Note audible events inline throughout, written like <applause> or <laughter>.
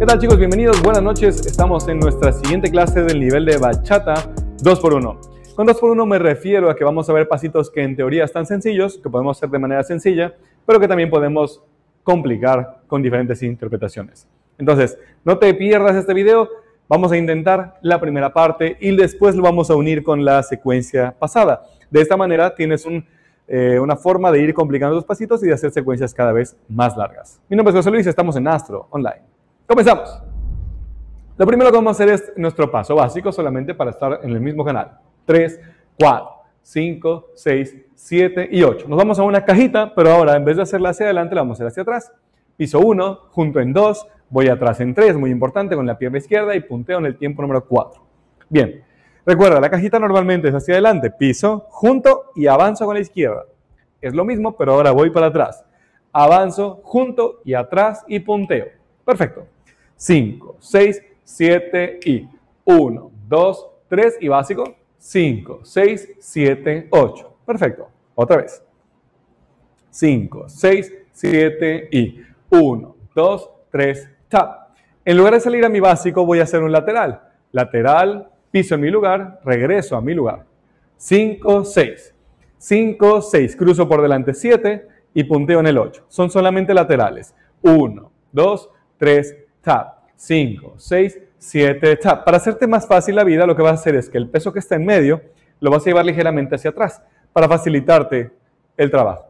¿Qué tal chicos? Bienvenidos, buenas noches. Estamos en nuestra siguiente clase del nivel de bachata 2x1. Con 2x1 me refiero a que vamos a ver pasitos que en teoría están sencillos, que podemos hacer de manera sencilla, pero que también podemos complicar con diferentes interpretaciones. Entonces, no te pierdas este video, vamos a intentar la primera parte y después lo vamos a unir con la secuencia pasada. De esta manera tienes eh, una forma de ir complicando los pasitos y de hacer secuencias cada vez más largas. Mi nombre es José Luis, estamos en Astro Online. Comenzamos. Lo primero que vamos a hacer es nuestro paso básico solamente para estar en el mismo canal. 3, 4, 5, 6, 7 y 8. Nos vamos a una cajita, pero ahora en vez de hacerla hacia adelante, la vamos a hacer hacia atrás. Piso 1, junto en 2, voy atrás en 3, muy importante, con la pierna izquierda y punteo en el tiempo número 4. Bien, recuerda, la cajita normalmente es hacia adelante, piso, junto y avanzo con la izquierda. Es lo mismo, pero ahora voy para atrás. Avanzo, junto y atrás y punteo. Perfecto. 5, 6, 7 y 1, 2, 3 y básico. 5, 6, 7, 8. Perfecto. Otra vez. 5, 6, 7 y 1, 2, 3, tap. En lugar de salir a mi básico, voy a hacer un lateral. Lateral, piso en mi lugar, regreso a mi lugar. 5, 6. 5, 6. Cruzo por delante 7 y punteo en el 8. Son solamente laterales. 1, 2, 3, tap. 5, 6, 7, tap. Para hacerte más fácil la vida, lo que vas a hacer es que el peso que está en medio lo vas a llevar ligeramente hacia atrás para facilitarte el trabajo.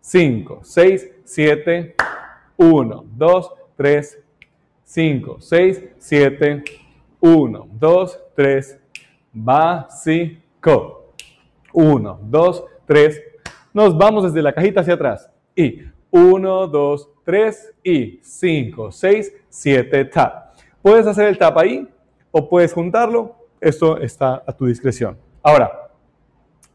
5, 6, 7, 1, 2, 3, 5, 6, 7, 1, 2, 3, básico. 1, 2, 3, nos vamos desde la cajita hacia atrás. Y 1, 2, 3 y 5, 6, 7, tap. Puedes hacer el tap ahí o puedes juntarlo. Esto está a tu discreción. Ahora,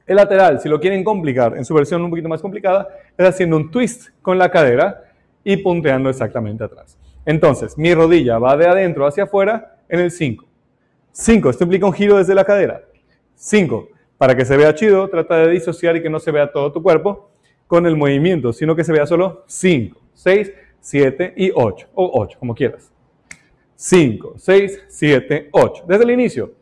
el lateral, si lo quieren complicar, en su versión un poquito más complicada, es haciendo un twist con la cadera y punteando exactamente atrás. Entonces, mi rodilla va de adentro hacia afuera en el 5. 5, esto implica un giro desde la cadera. 5, para que se vea chido, trata de disociar y que no se vea todo tu cuerpo con el movimiento, sino que se vea solo 5. 6, 7 y 8, o 8, como quieras. 5, 6, 7, 8. Desde el inicio,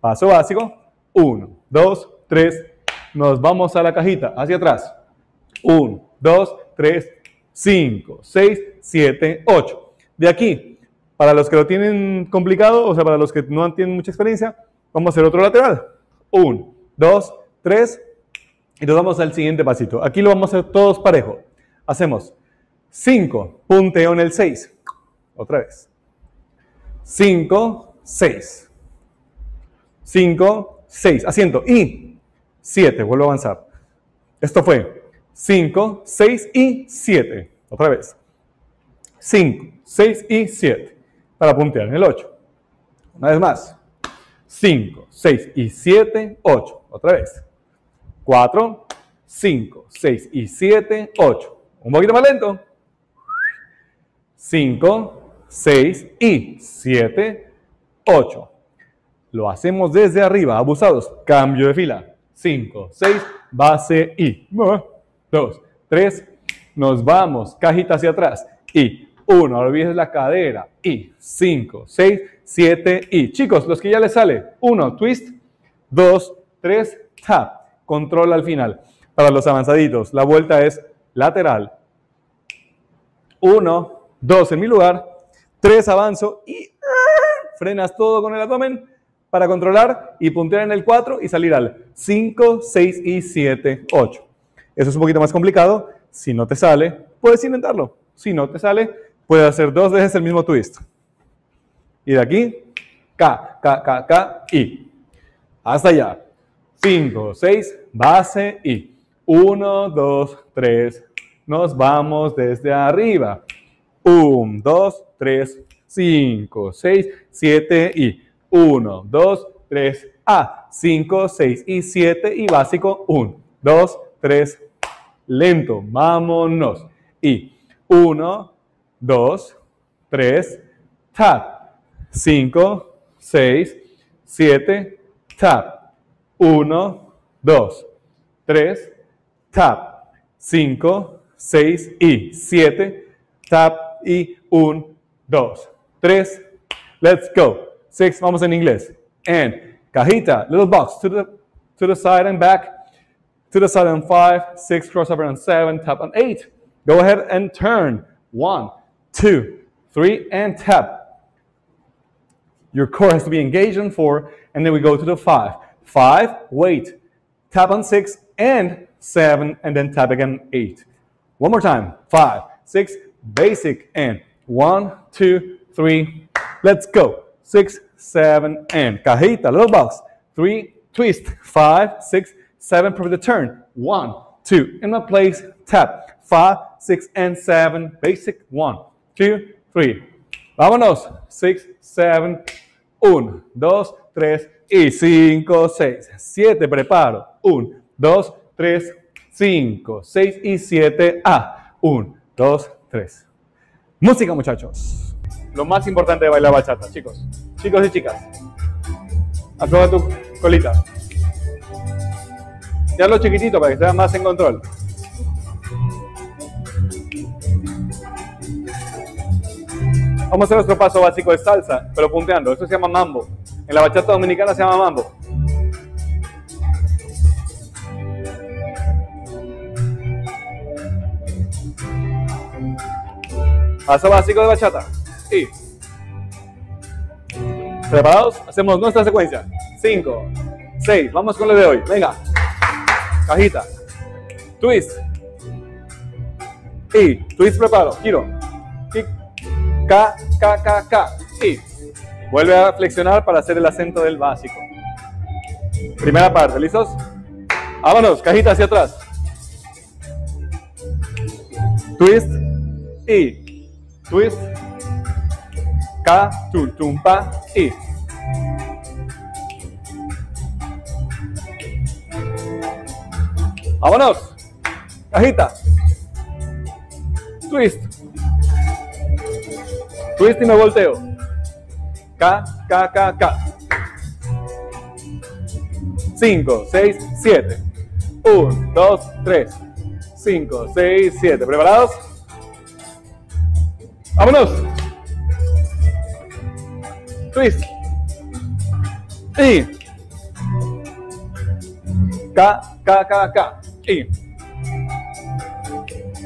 paso básico, 1, 2, 3, nos vamos a la cajita, hacia atrás. 1, 2, 3, 5, 6, 7, 8. De aquí, para los que lo tienen complicado, o sea, para los que no tienen mucha experiencia, vamos a hacer otro lateral. 1, 2, 3, y nos vamos al siguiente pasito. Aquí lo vamos a hacer todos parejo. Hacemos 5, punteo en el 6. Otra vez. 5, 6. 5, 6. Asiento. Y 7. Vuelvo a avanzar. Esto fue 5, 6 y 7. Otra vez. 5, 6 y 7. Para puntear en el 8. Una vez más. 5, 6 y 7, 8. Otra vez. 4, 5, 6 y 7, 8. Un poquito más lento. 5, 6 y 7, 8. Lo hacemos desde arriba, abusados. Cambio de fila. 5, 6, base y 2, 3. Nos vamos, cajita hacia atrás. Y 1, no olvides la cadera. Y 5, 6, 7 y. Chicos, los que ya les sale. 1, twist. 2, 3, tap. Control al final. Para los avanzaditos, la vuelta es lateral. 1, Dos, en mi lugar. Tres, avanzo y frenas todo con el abdomen para controlar y puntear en el 4 y salir al 5, 6 y 7, 8. Eso es un poquito más complicado. Si no te sale, puedes intentarlo. Si no te sale, puedes hacer dos veces el mismo twist. Y de aquí, K, K, K, K, y. Hasta allá. 5, 6, base y. 1, 2, 3. Nos vamos desde arriba. 1, 2, 3, 5, 6, 7 y 1, 2, 3, A, 5, 6 y 7 y básico 1, 2, 3, lento, vámonos. Y 1, 2, 3, tap, 5, 6, 7, tap, 1, 2, 3, tap, 5, 6 y 7, tap, y un, dos. tres, let's go. Six, vamos en inglés. And cajita, little box to the, to the side and back, to the side and five, six, crossover and seven, tap and eight. Go ahead and turn. One, two, three, and tap. Your core has to be engaged on four, and then we go to the five. Five, wait, tap on six and seven, and then tap again eight. One more time. Five, six, basic, and one, two, three. Let's go. Six, seven, and cajita, little box. Three, twist. Five, six, seven, perfect the turn. One, two, in my place, tap. Five, six, and seven, basic. One, two, three. Vámonos. Six, seven, un, dos, tres, y cinco, seis, siete, preparo. Un, dos, tres, cinco, seis y siete. A. Un, dos, tres. Música, muchachos. Lo más importante de bailar bachata, chicos. Chicos y chicas. Afloja tu colita. Ya lo chiquitito para que estés más en control. Vamos a hacer nuestro paso básico de salsa, pero punteando. Eso se llama mambo. En la bachata dominicana se llama mambo. Paso básico de bachata. Y. ¿Preparados? Hacemos nuestra secuencia. 5, 6. Vamos con lo de hoy. Venga. Cajita. Twist. Y. Twist preparo. Giro. K, K, K, K. Y. Vuelve a flexionar para hacer el acento del básico. Primera parte. ¿Listos? Vámonos. Cajita hacia atrás. Twist. Y twist, ka, tum, tum, pa, y. Vámonos. Cajita. Twist. Twist y me volteo. K, K, K, K. 5, 6, 7. 1, 2, 3. 5, 6, 7. ¿Preparados? Vámonos. Twist. Y. K, K, K, K. Y.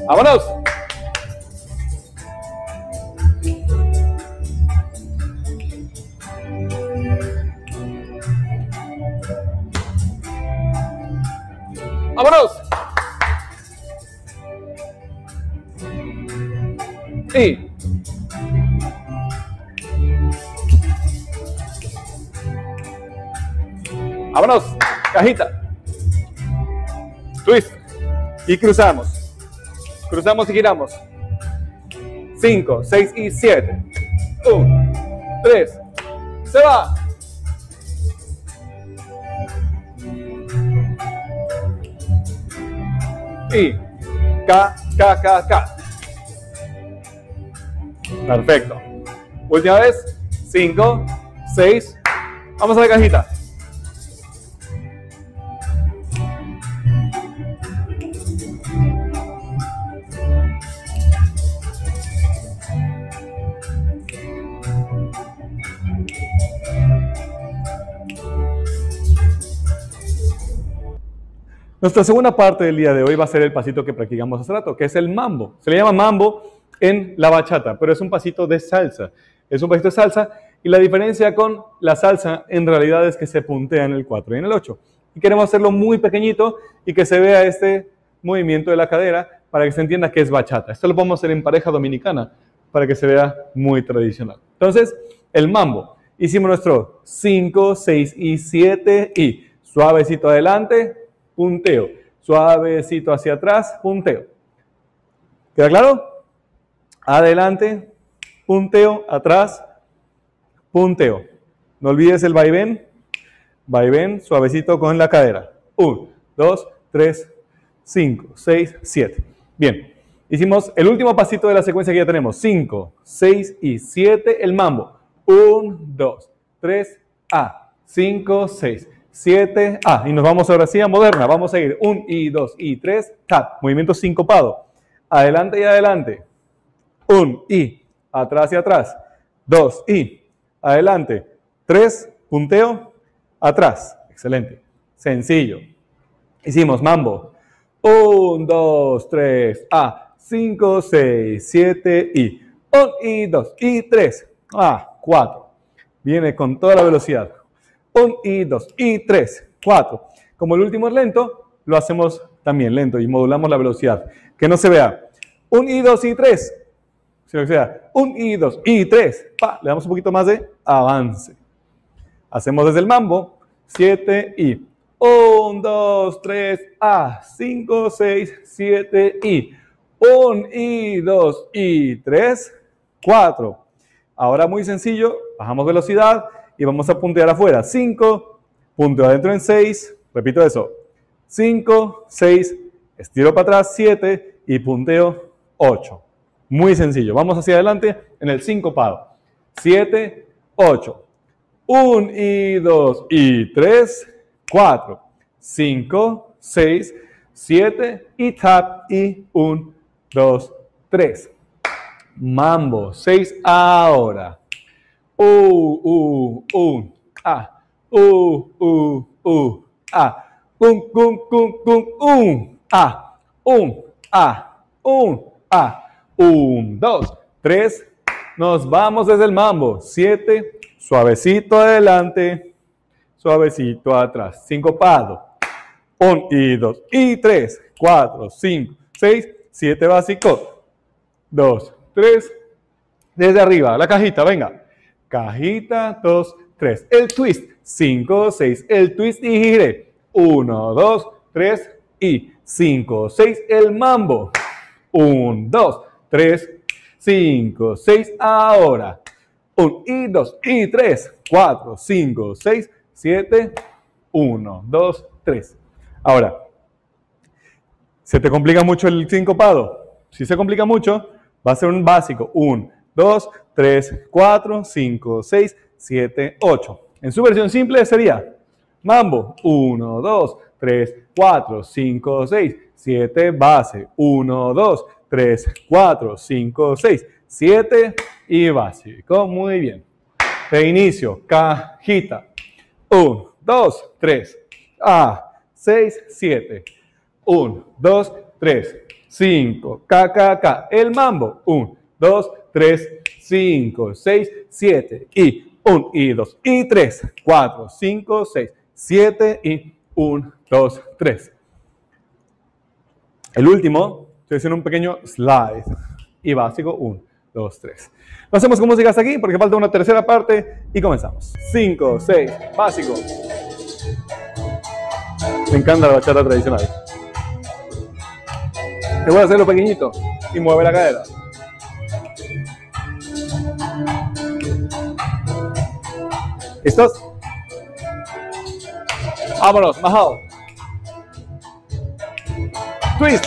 Vámonos. Vámonos. Y. Vámonos. Cajita. Twist. Y cruzamos. Cruzamos y giramos. 5, 6 y 7. 1, 3. Se va. Y K, K, K, K. Perfecto. Última vez. 5, 6. Vamos a la cajita. Nuestra segunda parte del día de hoy va a ser el pasito que practicamos hace rato, que es el mambo. Se le llama mambo en la bachata, pero es un pasito de salsa. Es un pasito de salsa y la diferencia con la salsa en realidad es que se puntea en el 4 y en el 8. Y queremos hacerlo muy pequeñito y que se vea este movimiento de la cadera para que se entienda que es bachata. Esto lo podemos hacer en pareja dominicana para que se vea muy tradicional. Entonces, el mambo. Hicimos nuestro 5, 6 y 7 y suavecito adelante, punteo. Suavecito hacia atrás, punteo. ¿Queda claro? Adelante, punteo, atrás, punteo. No olvides el vaivén. Vaivén, suavecito con la cadera. 1, 2, 3, 5, 6, 7. Bien. Hicimos el último pasito de la secuencia que ya tenemos. 5, 6 y 7. El mambo. 1, 2, 3, A. 5, 6. 7, A. Y nos vamos ahora sí a moderna. Vamos a ir 1 y 2 y 3, tap. Movimiento sincopado. Adelante y adelante. 1 y atrás y atrás. 2 y adelante. 3, punteo, atrás. Excelente. Sencillo. Hicimos mambo. 1, 2, 3, A. 5, 6, 7 y 1 y 2 y 3. A, 4. Viene con toda la velocidad. 1 y 2 y 3, 4. Como el último es lento, lo hacemos también lento y modulamos la velocidad. Que no se vea 1 y 2 y 3, sino que sea 1 y 2 y 3. Pa, le damos un poquito más de avance. Hacemos desde el mambo 7 y 1, 2, 3, A, 5, 6, 7 y 1 y 2 y 3, 4. Ahora muy sencillo, bajamos velocidad y vamos a puntear afuera. 5, punteo adentro en 6, repito eso. 5, 6, estiro para atrás 7 y punteo 8. Muy sencillo. Vamos hacia adelante en el 5 pado. 7, 8. 1 y 2 y 3, 4, 5, 6, 7 y tap y 1, 2, 3. Mambo, 6 ahora. U, u, u, a. U, u, u, a. Un, un, un, un, un, a. Un, a. Un, a. Un, dos, tres. Nos vamos desde el mambo. Siete. Suavecito adelante. Suavecito atrás. Cinco pados. Un y dos y tres. Cuatro, cinco, seis, siete básico. Dos, tres. Desde arriba. La cajita, venga. Cajita, dos, tres. El twist. Cinco, seis. El twist y gire. Uno, dos, tres y cinco, seis. El mambo. Un, dos, tres, cinco, seis. Ahora. Un y dos y tres, cuatro, cinco, seis, siete. Uno, dos, tres. Ahora, ¿se te complica mucho el sincopado? Si se complica mucho, va a ser un básico. Un, dos, tres, cuatro, cinco, seis, siete, ocho. En su versión simple sería mambo. Uno, dos, tres, cuatro, cinco, seis, siete, base. Uno, dos, tres, cuatro, cinco, seis, siete y básico. Muy bien. De inicio, cajita. Un, dos, tres. A, seis, siete. Un, dos, tres, cinco. K, K, K. El mambo. Un, dos, tres, cinco, seis, siete. Y un, y dos, y tres, cuatro, cinco, seis, siete y un, dos, tres. El último, estoy haciendo un pequeño slide. Y básico, un, dos, tres. Lo hacemos música hasta aquí porque falta una tercera parte y comenzamos. Cinco, seis, básico. Me encanta la bachata tradicional. Te voy a hacerlo pequeñito y mueve la cadera. ¿Listos? Vámonos, bajado. Twist.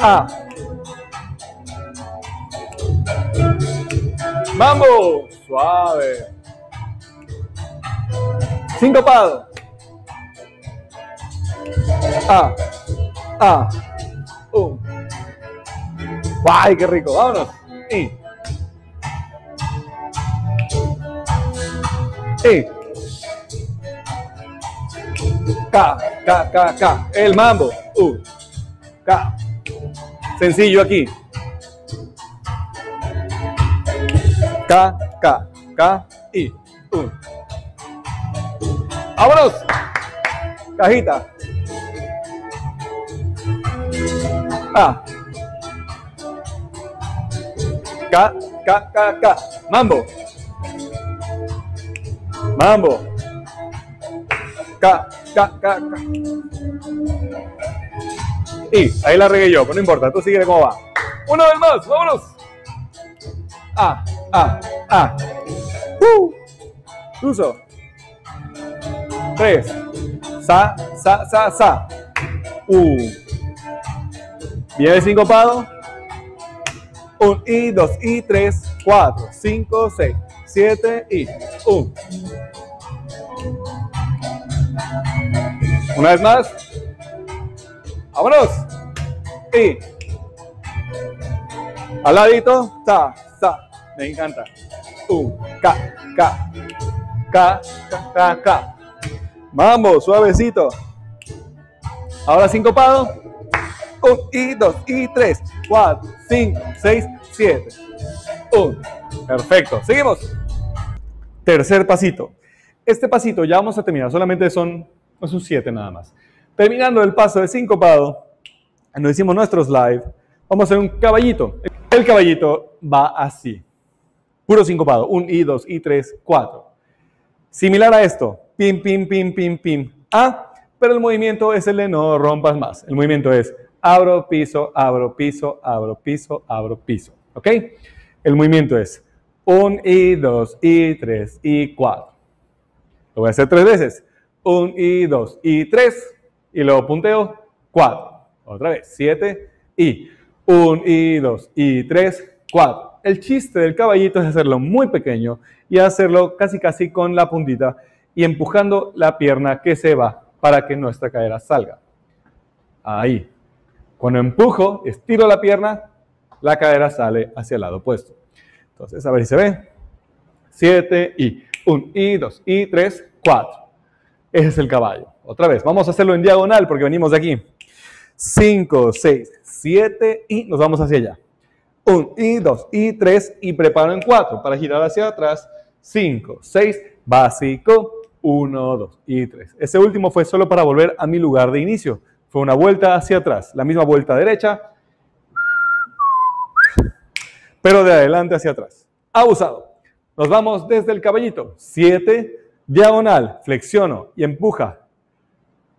Ah. Mambo. Suave. Sincopado. Ah. Ah. Un. ¡Ay, qué rico! Vámonos. Y. Y. K, K, K, K. El mambo. U. K. Sencillo aquí. K, K, K, I. U. ¡Vámonos! Cajita. A. K, K, K, K. Mambo. Mambo. K, K, K, K. Y ahí la regué yo, pero no importa, tú sigue cómo va. Una vez más, vámonos. A, A, A. Uh. Uso. Tres. Sa, sa, sa, sa. U. Viene sincopado. Un y dos y tres, cuatro, cinco, seis, siete y un. Una vez más. Vámonos. Y al ladito, sa, sa, Me encanta. Un, K, K, K, K, K, K. Vamos, suavecito. Ahora sincopado. Un y dos y tres, cuatro, cinco, seis, siete. Un. Perfecto. Seguimos. Tercer pasito. Este pasito ya vamos a terminar. Solamente son, son siete nada más. Terminando el paso de sincopado, nos hicimos nuestros live. Vamos a hacer un caballito. El caballito va así. Puro sincopado. Un y dos y tres, cuatro. Similar a esto. Pim, pim, pim, pim, pim. Ah, pero el movimiento es el de no rompas más. El movimiento es abro, piso, abro, piso, abro, piso, abro, piso. ¿Ok? El movimiento es un y dos y tres y cuatro. Lo voy a hacer tres veces. Un y dos y tres. Y luego punteo cuatro. Otra vez. Siete y un y dos y tres, cuatro. El chiste del caballito es hacerlo muy pequeño y hacerlo casi casi con la puntita y empujando la pierna que se va para que nuestra cadera salga. Ahí. Cuando empujo, estiro la pierna, la cadera sale hacia el lado opuesto. Entonces, a ver si se ve. 7 y 1 y 2 y 3, 4. Ese es el caballo. Otra vez, vamos a hacerlo en diagonal porque venimos de aquí. 5, 6, 7 y nos vamos hacia allá. 1 y 2 y 3 y preparo en 4 para girar hacia atrás. 5, 6, básico, 1, 2 y 3. Ese último fue solo para volver a mi lugar de inicio. Fue una vuelta hacia atrás, la misma vuelta derecha, pero de adelante hacia atrás. Abusado. Nos vamos desde el caballito. 7, diagonal, flexiono y empuja.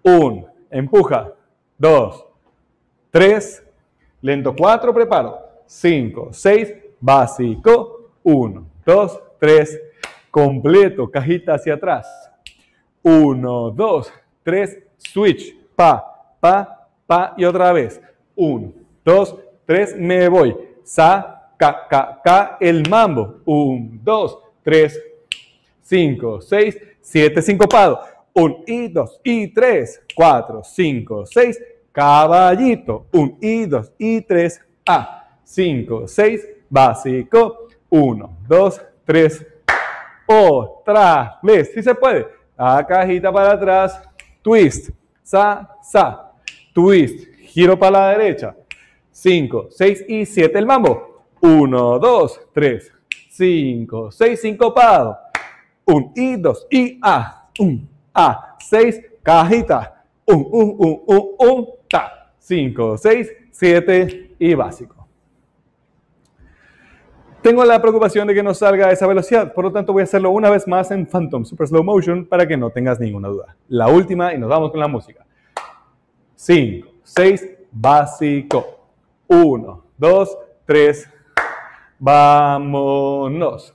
1, empuja. 2, 3, lento 4, preparo. 5, 6, básico. 1, 2, 3, completo, cajita hacia atrás. 1, 2, 3, switch, pa, pa, pa y otra vez. 1, 2, 3, me voy. Sa, ca, ca, ca, el mambo. 1, 2, 3, 5, 6, 7, sincopado. 1 y 2 y 3, 4, 5, 6, caballito. 1 y 2 y 3, A, 5, 6, básico. 1, 2, 3, otra vez. Si se puede. La cajita para atrás, twist, sa, sa, twist, giro para la derecha. 5, 6 y 7 el mambo. 1, 2, 3, 5, 6, sincopado. 1 y 2 y A. 1, A, 6, cajita. 1, 1, 1, 1, 1, ta. 5, 6, 7 y básico. Tengo la preocupación de que no salga a esa velocidad, por lo tanto voy a hacerlo una vez más en Phantom Super Slow Motion para que no tengas ninguna duda. La última y nos vamos con la música. 5, 6, básico. 1, 2, 3, vámonos.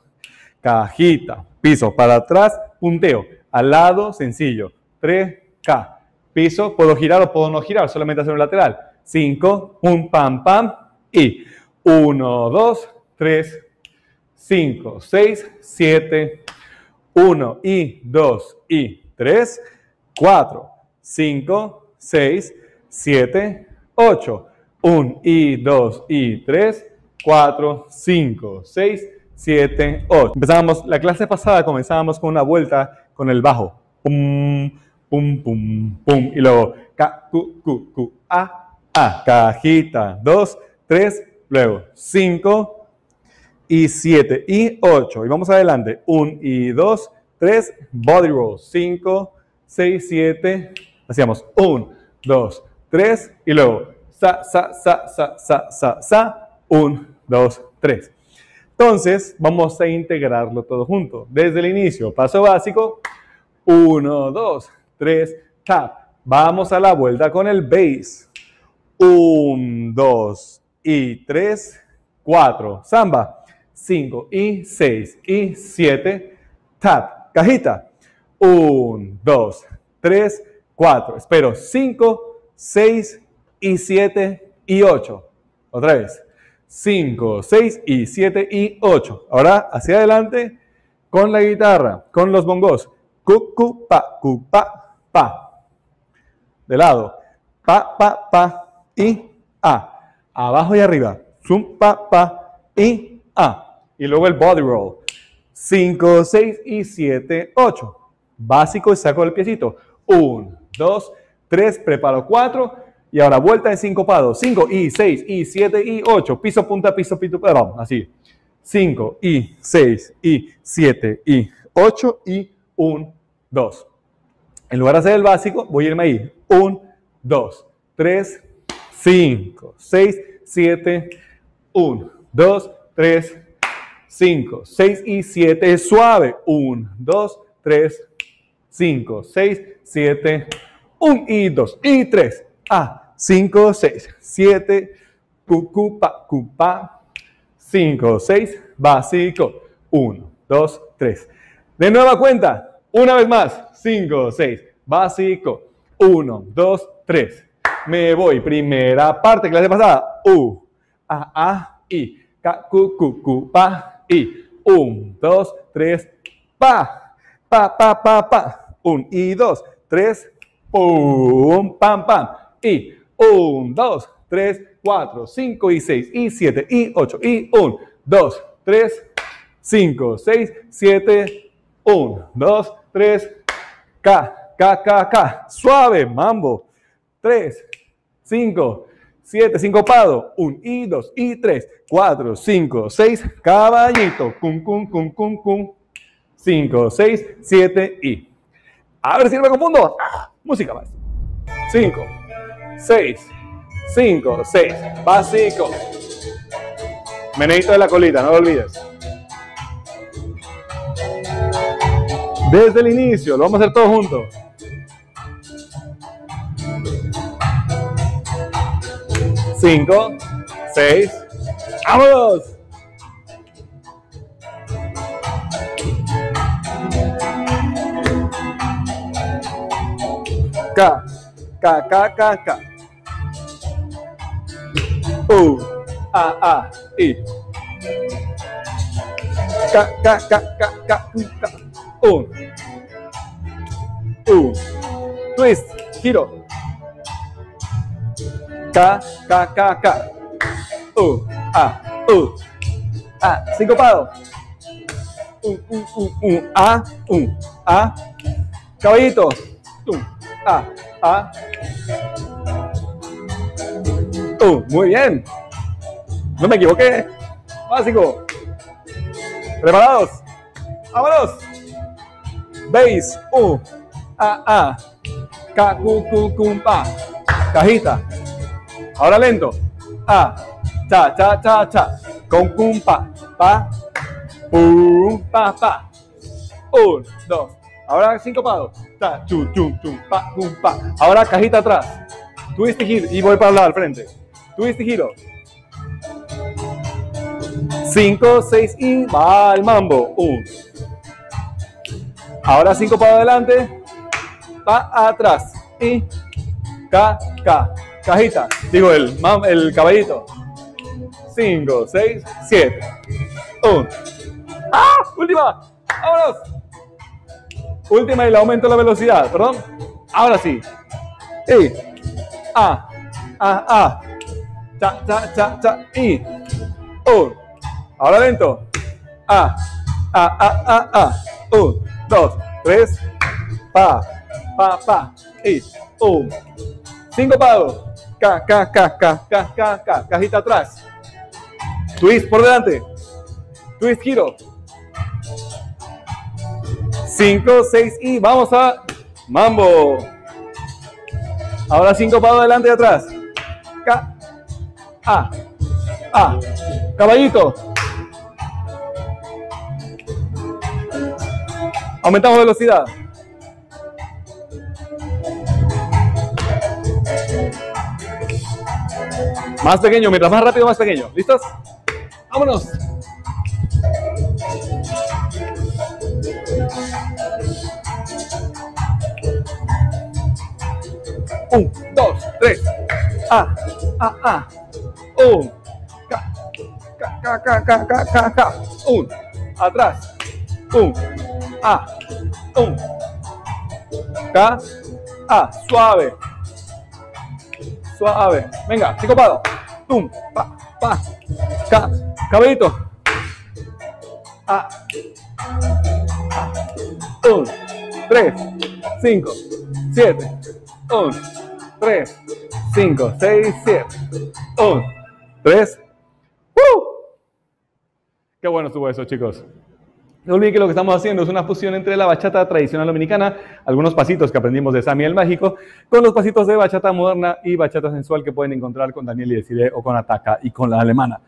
Cajita, piso para atrás, punteo. Al lado, sencillo. 3K. Piso, puedo girar o puedo no girar, solamente hacer un lateral. 5, pum, pam, pam. Y 1, 2, 3, 5, 6, 7, 1 y 2 y 3, 4, 5, 6, 7, 8, 1 y 2 y 3, 4, 5, 6, 7, 8. Empezamos, la clase pasada comenzábamos con una vuelta con el bajo. Pum, pum, pum, pum. Y luego, ca, cu, cu, cu, a, a. Cajita, 2, 3, luego 5 y 7 y 8. Y vamos adelante. 1 y 2, 3, body roll. 5, 6, 7. Hacíamos 1, 2, 3 y luego sa, sa, sa, sa, sa, sa, sa. 1, 2, 3. Entonces, vamos a integrarlo todo junto. Desde el inicio, paso básico. 1, 2, 3, tap. Vamos a la vuelta con el base. 1, 2 y 3, 4. Samba. 5 y 6 y 7. Tap. Cajita. 1, 2, 3, 4. Espero 5, 6 y 7 y 8. Otra vez. 5, 6 y 7 y 8. Ahora hacia adelante con la guitarra, con los bongos. Cu, cu, pa, cu, pa, pa. De lado. Pa, pa, pa y a. Abajo y arriba. Zum, pa, pa y a. Y luego el body roll. 5, 6 y 7, 8. Básico y saco el piecito. 1, 2, 3, preparo 4. Y ahora vuelta en pados. 5 y 6 y 7 y 8. Piso, punta, piso, piso, perdón, así. 5 y 6 y 7 y 8 y 1, 2. En lugar de hacer el básico, voy a irme ahí. 1, 2, 3, 5, 6, 7, 1, 2, 3, 5, 6 y 7. Suave. 1, 2, 3, 5, 6, 7, 1 y 2 y 3. A, 5, 6, 7, cucupa, cupa. 5, 6, básico. 1, 2, 3. De nueva cuenta. Una vez más. 5, 6, básico. 1, 2, 3. Me voy. Primera parte, clase pasada. U, A, A, I. Ca, cu, cu, cu, pa, I. 1, 2, 3, pa. Pa, pa, pa, pa. 1 y 2, 3, pum, pam, pam. Y 1, 2, 3, 4, 5 y 6 y 7 y 8 y 1, 2, 3, 5, 6, 7, 1, 2, 3, K, K, K, K. Suave, mambo. 3, 5, 7, sincopado. 1 y 2 y 3, 4, 5, 6, caballito. Cum, cum, cum, cum, cum. 5, 6, 7 y. A ver si no me confundo. Ah, música más. 5, 6, 5, 6. Básico. Meneito de la colita, no lo olvides. Desde el inicio, lo vamos a hacer todos juntos. 5, 6, ¡vámonos! K, K, K, K, K. U, A, A, I. K, K, K, K, K, K. Un. U. Twist, giro. K, K, K, K. U, A, U. A, sincopado. U, U, U, U, A, U, A. Caballito. U. A, A. Uh, muy bien. No me equivoqué. Básico. ¿Preparados? ¡Vámonos! Base. U. A, A. K, Q, Q, Q, Pa. Cajita. Ahora lento. A. Cha, cha, cha, cha. Con, cum, pa. Pa. Pa, pa. Un, dos. Ahora cinco pados. Ta, chu, chu, chu, pa, pum, pa. Ahora cajita atrás. Twist y giro. Y voy para el lado al frente. Twist y giro. 5, 6 y va al mambo. 1. Ahora 5 para adelante. Va atrás. Y K, K. Cajita. Digo el, el caballito. 5, 6, 7. 1. ¡Ah! Última. Vámonos. Última y le aumento la velocidad. Perdón. Ahora sí. Y. A. A. A. Cha, cha, cha, cha. Y. Un. Ahora lento. A. A, A, A, A. Un, dos, tres. Pa. Pa, pa. Y. Un. Cinco pagos. K, K, K, K, K, K, K. Cajita atrás. Twist por delante. Twist giro. 5, 6 y vamos a mambo. Ahora 5 para adelante y atrás. K, A, A. Caballito. Aumentamos velocidad. Más pequeño, mientras más rápido, más pequeño. ¿Listos? Vámonos. Un, dos, tres. A, A, A. Un. K, K, K, K, K, K, K. Un. Atrás. Un. A. Un. K. A. Suave. Suave. Venga, cinco pados. Tum, pa, pa. K. Cabellito. A. 1, 3, 5, 7, 1, 3, 5, 6, 7, 1, 3. ¡Uh! Qué bueno estuvo eso, chicos. No olviden que lo que estamos haciendo es una fusión entre la bachata tradicional dominicana, algunos pasitos que aprendimos de Sammy el Mágico, con los pasitos de bachata moderna y bachata sensual que pueden encontrar con Daniel y Desiree o con Ataca y con la alemana.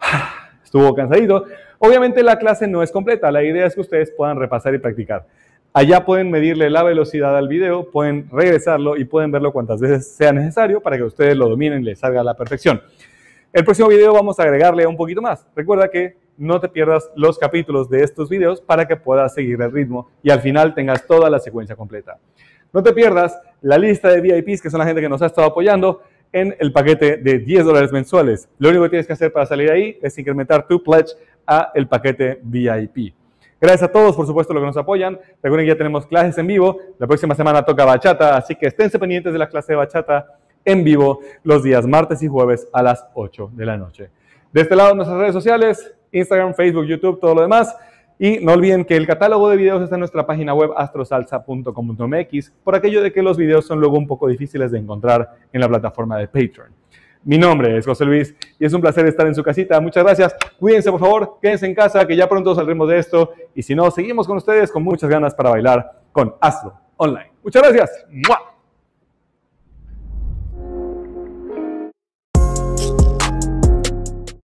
<sighs> Estuvo cansadito. Obviamente la clase no es completa, la idea es que ustedes puedan repasar y practicar. Allá pueden medirle la velocidad al video, pueden regresarlo y pueden verlo cuantas veces sea necesario para que ustedes lo dominen y les salga a la perfección. El próximo video vamos a agregarle un poquito más. Recuerda que no te pierdas los capítulos de estos videos para que puedas seguir el ritmo y al final tengas toda la secuencia completa. No te pierdas la lista de VIPs, que son la gente que nos ha estado apoyando en el paquete de 10 dólares mensuales. Lo único que tienes que hacer para salir ahí es incrementar tu pledge a el paquete VIP. Gracias a todos, por supuesto, los que nos apoyan. Recuerden que ya tenemos clases en vivo. La próxima semana toca bachata, así que esténse pendientes de la clase de bachata en vivo los días martes y jueves a las 8 de la noche. De este lado, nuestras redes sociales, Instagram, Facebook, YouTube, todo lo demás. Y no olviden que el catálogo de videos está en nuestra página web astrosalsa.com.mx por aquello de que los videos son luego un poco difíciles de encontrar en la plataforma de Patreon. Mi nombre es José Luis y es un placer estar en su casita. Muchas gracias. Cuídense, por favor. Quédense en casa, que ya pronto saldremos de esto. Y si no, seguimos con ustedes con muchas ganas para bailar con Astro Online. Muchas gracias.